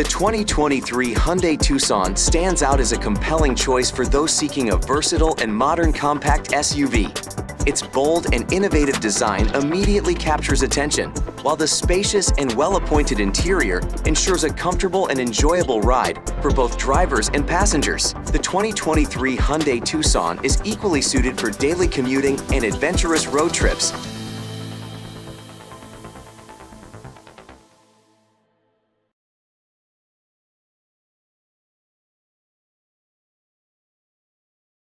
The 2023 Hyundai Tucson stands out as a compelling choice for those seeking a versatile and modern compact SUV. Its bold and innovative design immediately captures attention, while the spacious and well-appointed interior ensures a comfortable and enjoyable ride for both drivers and passengers. The 2023 Hyundai Tucson is equally suited for daily commuting and adventurous road trips,